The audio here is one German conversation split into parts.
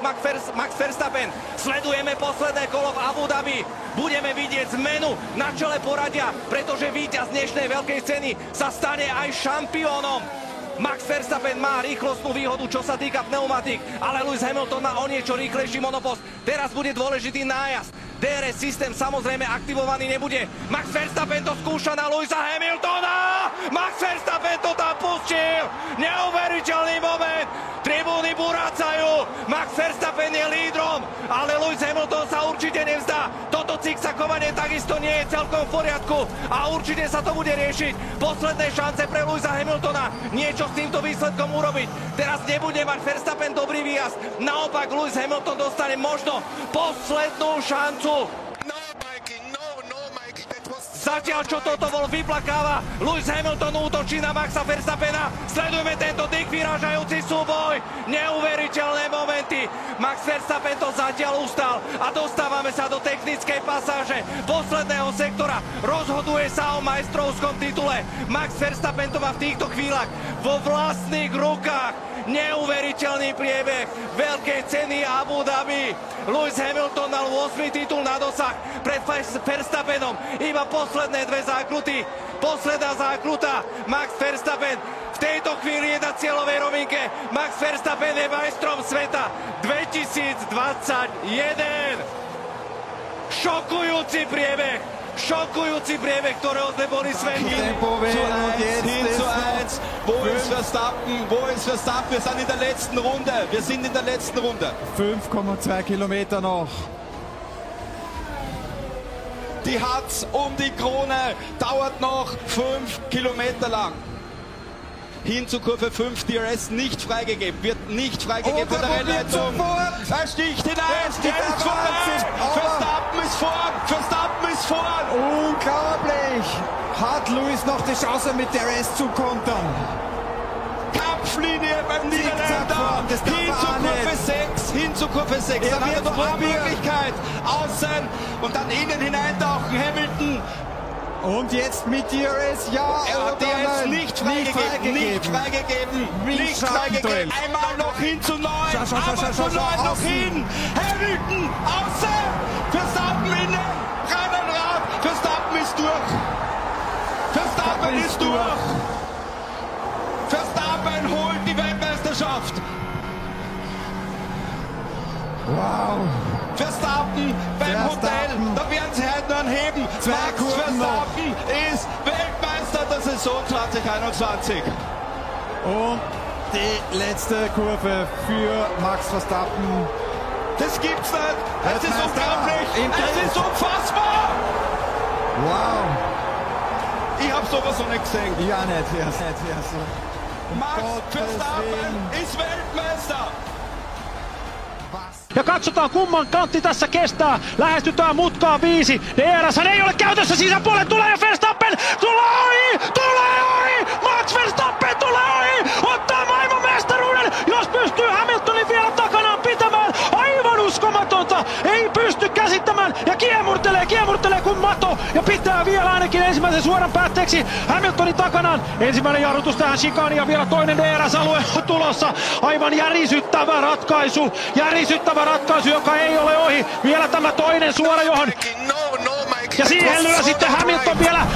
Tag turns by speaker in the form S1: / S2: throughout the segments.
S1: Max Verstappen. Sledujeme posledné kolo v Abu Dhabi. Budeme vidieť zmenu na čele poradia, pretože víťaz dnešnej veľkej ceny sa stane aj šampiónom. Max Verstappen má rýchlostnú výhodu, čo sa týka pneumatik, ale Lewis Hamilton má o niečo rýchlejší monopost. Teraz bude dôležitý nájazd. DRS systém samozrejme aktivovaný nebude. Max Verstappen to skúša na Lewisa Hamiltona! Max Verstappen to tam pustil! Neuveriteľný moment! Tribúny burácajú! Max Verstappen je lídrom, ale Lewis Hamilton sa určite nevzdá. Toto ciksakovanie takisto nie je celkom v poriadku a určite sa to bude riešiť. Posledné šance pre Lewisa Hamiltona niečo s týmto výsledkom urobiť. Teraz nebude mať Verstappen dobrý výjazd. Naopak Lewis Hamilton dostane možno poslednú šancu. Zatiaľ, čo toto bol vyplakáva, Lewis Hamilton útočí na Maxa Verstappena. Sledujeme tento dyk vyrážajúci súboj. Neuveriteľné momenty. Max Verstappen to zatiaľ ustal a dostávame sa do technickej pasáže posledného sektora. Rozhoduje sa o majstrovskom titule. Max Verstappen to má v týchto chvíľach vo vlastných rukách. Neuveriteľný priebeh veľkej ceny Abu Dhabi. Lewis Hamilton mal 8. titul na dosah pred Verstappenom. Iba posledné dve zákruty. Posledná zákruta. Max Verstappen v tejto chvíli je na cieľovej rovinke. Max Verstappen je majstrom sveta 2021. Šokujúci priebeh. Šokujúci priebeh, ktorého sme boli svetí.
S2: Tempo wählen und
S3: 1,
S2: jetzt
S3: zu
S2: ist
S3: 1. Wo ist Verstappen? Wo ist Verstappen? Wir sind in der letzten Runde. Wir sind in der letzten Runde.
S2: 5,2 Kilometer noch.
S3: Die Hatz um die Krone dauert noch 5 Kilometer lang. Hin zu Kurve 5, DRS nicht freigegeben, wird nicht freigegeben
S2: Oh,
S3: von der Rennleitung. Er sticht hinein,
S2: Er sticht
S3: er ist.
S2: Wahnsinn.
S3: Verstappen ist vorn, Verstappen ist vorn.
S2: Unglaublich! Hat Luis noch die Chance mit der S zu kontern?
S3: Kampflinie beim Niederländer. Hin zu Kurve
S2: nicht.
S3: 6, hin zu Kurve 6.
S2: Er
S3: er
S2: wird
S3: noch eine. Möglichkeit. Außen und dann innen hineintauchen. Hamilton
S2: Und jetzt mit DRS, ja
S3: Er hat DRS nicht freigegeben, nicht freigegeben, nicht freigegeben. Einmal noch hin zu neun,
S2: Schau, schau, schau,
S3: aber
S2: schau,
S3: zu
S2: schau,
S3: neun noch
S2: außen.
S3: hin. Hamilton, außen, Verstappen innen, rein ein Rad, Verstappen ist durch. Verstappen ist durch. Holt die Weltmeisterschaft.
S2: Wow!
S3: Verstappen beim
S2: Verstappen.
S3: Hotel, da werden sie heute noch anheben.
S2: Zwei
S3: Max
S2: Kurven noch.
S3: Verstappen ist Weltmeister der Saison 2021.
S2: Und die letzte Kurve für Max Verstappen.
S3: Das gibt's nicht. Es ist unglaublich. Es ist unfassbar.
S2: Wow!
S3: Ich habe sowas noch nicht gesehen.
S2: Ja, nicht. Ja, nicht. Ja, so.
S3: Max Verstappen ist Weltmeister.
S4: Ja katsotaan kumman kantti tässä kestää. Lähestytään mutkaa viisi. DRS ei ole käytössä sisäpuolelle. Tulee Verstappen. Tulee ohi. Tulee ohi. Max Verstappen tulee ohi. Ottaa maailman mestaruuden. Jos pystyy Hamiltonin vielä takanaan pitämään. Aivan uskomatonta. Ei pysty käsittämään. Ja kiemurtelee, kiemurtelee kuin mato. Ja pitää vielä ainakin ensimmäisen suoran päätteeksi Hamiltonin takanaan. Ensimmäinen jarrutus tähän chikaaniin ja vielä toinen DRS-alue on tulossa. Aivan järisyttävä ratkaisu. Järisyttävä ratkaisu, joka ei ole ohi. Vielä tämä toinen suora, johon ja siihen lyö sitten Hamilton vielä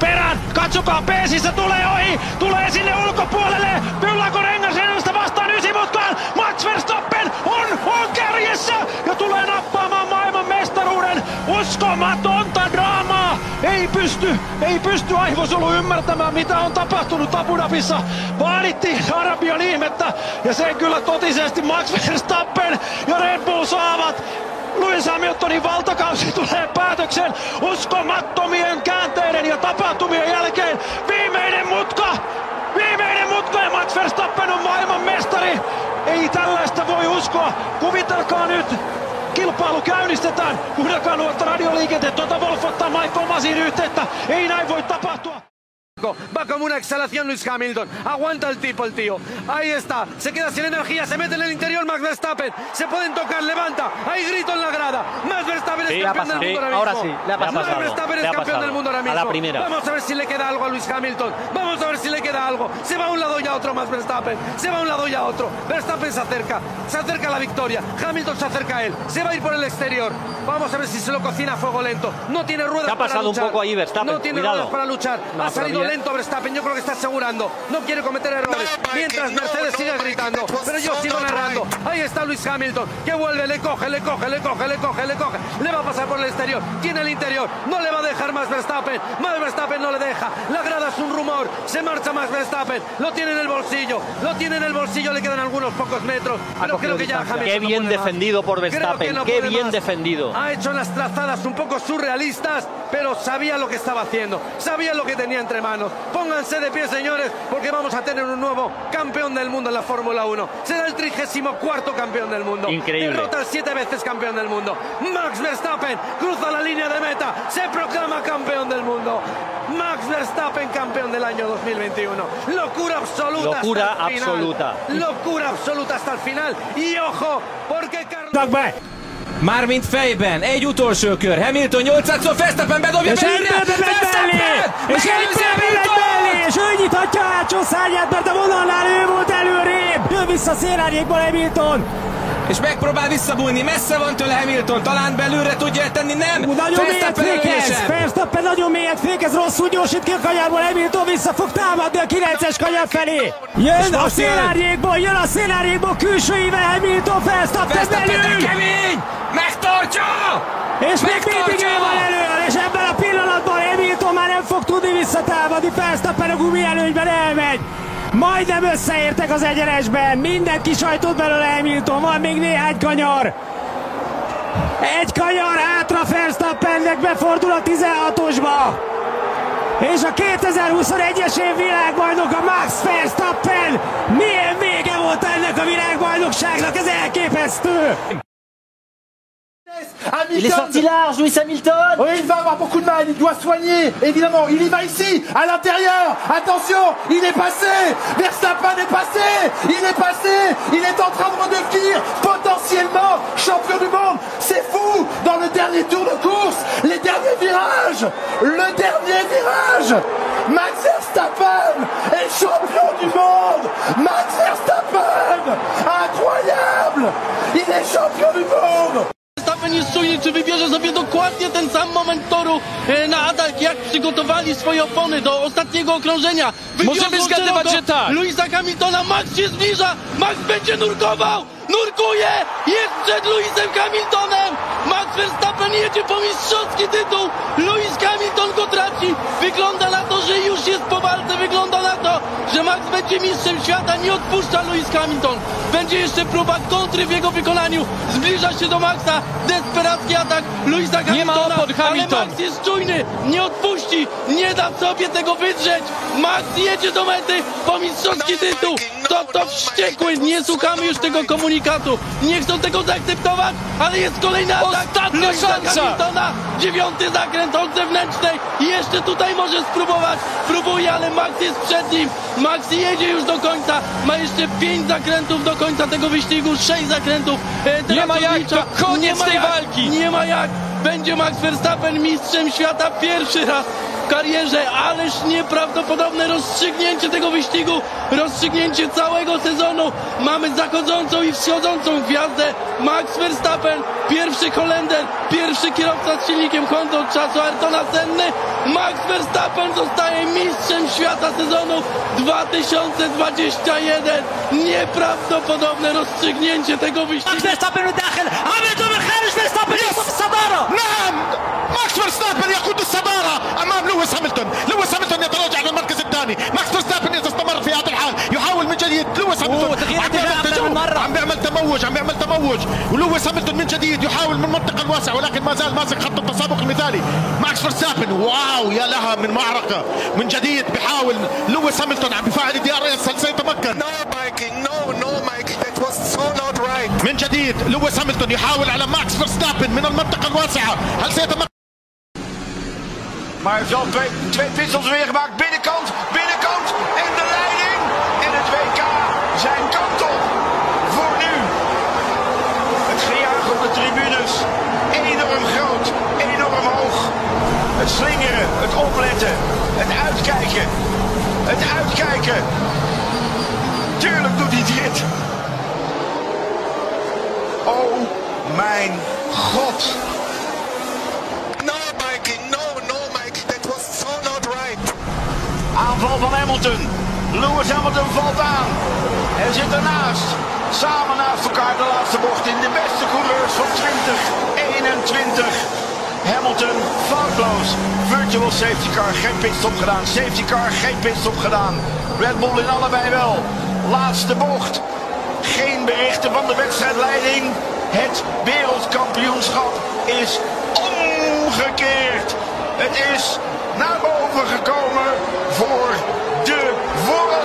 S4: perään. Katsokaa, Peesissä tulee ohi. Tulee sinne ulkopuolelle. Pyllako rengas rennasta vastaan ysimutkaan. Max Verstappen on, on kärjessä ja tulee nappaamaan maailman mestaruuden. Ei pysty, ei pysty aivosolu ymmärtämään, mitä on tapahtunut Abu Dhabissa. Vaadittiin Arabian ihmettä ja sen kyllä totisesti Max Verstappen ja Red Bull saavat. Lewis Hamiltonin valtakausi tulee päätökseen uskomattomien käänteiden ja tapahtumien jälkeen. Viimeinen mutka! Viimeinen mutka ja Max Verstappen on maailman mestari! Ei tällaista voi uskoa. Kuvitelkaa nyt, kilpailu käynnistetään. Kuunnelkaa nuorta radioliikenteet. Tota Wolf ottaa Michael Masin yhteyttä. Ei näin voi tapahtua.
S5: Va como una exhalación Luis Hamilton. Aguanta el tipo, el tío. Ahí está. Se queda sin energía. Se mete en el interior Max Verstappen. Se pueden tocar. Levanta. Hay grito en la grada. Max Verstappen
S6: Sí,
S5: es campeón del mundo ahora
S6: Sí,
S5: mismo.
S6: ahora sí, le ha pasado.
S5: Max Verstappen es campeón del mundo ahora
S6: A
S5: mismo.
S6: la primera.
S5: Vamos a ver si le queda algo a Luis Hamilton. Vamos a ver si le queda algo. Se va a un lado y a otro Max Verstappen. Se va a un lado y a otro. Verstappen se acerca. Se acerca a la victoria. Hamilton se acerca a él. Se va a ir por el exterior. Vamos a ver si se lo cocina a fuego lento. No tiene ruedas
S6: Se ha
S5: para
S6: pasado un
S5: luchar.
S6: poco ahí Verstappen,
S5: No tiene
S6: cuidado.
S5: ruedas para luchar.
S6: No,
S5: ha salido
S6: bien.
S5: lento Verstappen. Yo creo que está asegurando. No quiere cometer errores.
S7: No,
S5: Mientras
S7: no,
S5: Mercedes
S7: no,
S5: sigue gritando. Pero yo sigo narrando. Ahí está Luis Hamilton. Que vuelve. Le coge, le coge, le coge, le coge, le coge. Le va a pasar por el exterior. Tiene el interior. No le va a dejar más Verstappen. Más Verstappen no le deja. La grada es un rumor. Se marcha más Verstappen. Lo tiene en el bolsillo. Lo tiene en el bolsillo. Le quedan algunos pocos metros. Pero creo que ya Hamilton
S6: Qué
S5: no
S6: bien
S5: más.
S6: defendido por
S5: Creo que
S6: Verstappen.
S5: no
S6: Qué bien
S5: más.
S6: defendido.
S5: Ha hecho unas trazadas un poco surrealistas, pero sabía lo que estaba haciendo, sabía lo que tenía entre manos. Pónganse de pie, señores, porque vamos a tener un nuevo campeón del mundo en la Fórmula 1. Será el 34 campeón del mundo.
S6: Increíble.
S5: Derrota al siete veces campeón del mundo. Max Verstappen cruza la línea de meta, se proclama campeón del mundo. Max Verstappen campeón del año 2021. Locura absoluta.
S6: Locura
S5: hasta el final.
S6: absoluta.
S5: Locura absoluta hasta el final. Y ojo, porque Carlos...
S8: Mármint fejben, egy utolsó kör. Hamilton 800 Verstappen bedobja
S9: És
S8: belőle!
S9: mellé! És egyből megy
S8: Hamilton!
S9: És ő nyithatja hátsó szárnyát, mert a vonalnál ő volt előrébb! Vissza szélárnyékból Hamilton!
S8: És megpróbál visszabújni, messze van tőle Hamilton, talán belőle tudja tenni, nem!
S9: Ú, nagyon mélyet fékez! Verstappen nagyon mélyet fékez, rosszul gyorsít ki a kanyarból, Hamilton vissza fog támadni a 9-es kanyar felé! Jön a szélárnyékból, jön a szélárnyékból külsőivel Hamilton, Verstappen
S8: Verstappen
S9: belül!
S8: kemény! Megtartja!
S9: És még
S8: Megtartja!
S9: mindig ő van elől, és ebben a pillanatban Hamilton már nem fog tudni visszatámadni, Verstappen a gumi előnyben elmegy. Majdnem összeértek az egyenesben, mindent kisajtott belőle Hamilton, van még néhány kanyar. Egy kanyar hátra Verstappennek befordul a 16-osba. És a 2021-es év világbajnoka Max Verstappen. Milyen vége volt ennek a világbajnokságnak, ez elképesztő!
S6: Il est sorti large, Lewis Hamilton.
S10: Oui, il va avoir beaucoup de mal, il doit soigner, évidemment. Il y va ici, à l'intérieur. Attention, il est passé. Verstappen est passé. Il est passé. Il est en train de redevenir potentiellement champion du monde. C'est fou. Dans le dernier tour de course, les derniers virages, le dernier virage. Max Verstappen est champion du monde. Max Verstappen, incroyable. Il est champion du monde.
S11: Jest czujny, czy wybierze sobie dokładnie ten sam moment toru e, na atak, jak przygotowali swoje opony do ostatniego okrążenia.
S8: Możemy zgadywać, że tak.
S11: Luisa Hamiltona, Max się zbliża, Max będzie nurkował, nurkuje, jest przed Luisem Hamiltonem, Max Verstappen jedzie po mistrzowski tytuł, Lewis Hamilton go traci, wygląda na to, że już jest po walce, wygląda na że Max będzie mistrzem świata, nie odpuszcza Lewis Hamilton, będzie jeszcze próba kontry w jego wykonaniu, zbliża się do Maxa, desperacki atak Luisa
S8: Nie ma
S11: Hamiltona,
S8: opon Hamilton.
S11: ale Max jest czujny, nie odpuści, nie da sobie tego wydrzeć, Max jedzie do mety po mistrzowski tytuł, to to wściekły, nie słuchamy już tego komunikatu, nie chcą tego zaakceptować, ale jest kolejny atak
S8: Ostatnia
S11: Lewisa
S8: szansa.
S11: Hamiltona, dziewiąty zakręt od zewnętrznej, jeszcze tutaj może spróbować, próbuje, ale Max jest przed nim, Max jedzie już do końca, ma jeszcze pięć zakrętów do końca tego wyścigu, sześć zakrętów, e,
S8: Nie ma jak, to koniec tej
S11: jak,
S8: walki.
S11: Nie ma jak, będzie Max Verstappen mistrzem świata pierwszy raz karierze. Ależ nieprawdopodobne rozstrzygnięcie tego wyścigu, rozstrzygnięcie całego sezonu. Mamy zachodzącą i wschodzącą gwiazdę. Max Verstappen, pierwszy Holender, pierwszy kierowca z silnikiem Honda od czasu Artona Senny. Max Verstappen zostaje mistrzem świata sezonu 2021. Nieprawdopodobne rozstrzygnięcie tego wyścigu.
S9: Max Verstappen, Dachel, Ahmed Verstappen, Verstappen, Verstappen, Verstappen,
S10: Verstappen, ماكس فيرستابن يقود الصدارة أمام لويس هامilton لويس هامilton يتراجع للمركز الثاني. ماكس فيرستابن إذا استمر في هذا الحال يحاول من جديد. لويس
S9: تغيير
S10: عم بيعمل. عم بيعمل تموج عم بيعمل تموج. ولويس هامilton من جديد يحاول من المنطقة الواسعة ولكن ما زال ماسك خط التسابق المثالي. ماكس فيرستابن واو يا لها من معركة من جديد بيحاول لويس هامilton عم بفاعل دي آر إس هل سيتمكن. من جديد لويس هامilton يحاول على ماكس فيرستابن من المنطقة الواسعة هل سيتمكن؟
S12: Maar heeft wel twee, twee pistons weer gemaakt. Binnenkant, binnenkant. En de leiding in het WK zijn kant op. Voor nu. Het gejuich op de tribunes. Enorm groot, enorm hoog. Het slingeren, het opletten, het uitkijken. Het uitkijken. Tuurlijk doet hij dit. Oh mijn god. Aanval van Hamilton. Lewis Hamilton valt aan. Hij zit ernaast. Samen naast elkaar de laatste bocht in de beste coureurs van 2021. Hamilton foutloos. Virtual safety car, geen pitstop gedaan. Safety car, geen pitstop gedaan. Red Bull in allebei wel. Laatste bocht. Geen berichten van de wedstrijdleiding. Het wereldkampioenschap is omgekeerd. Het is naar boven gekomen voor de worst.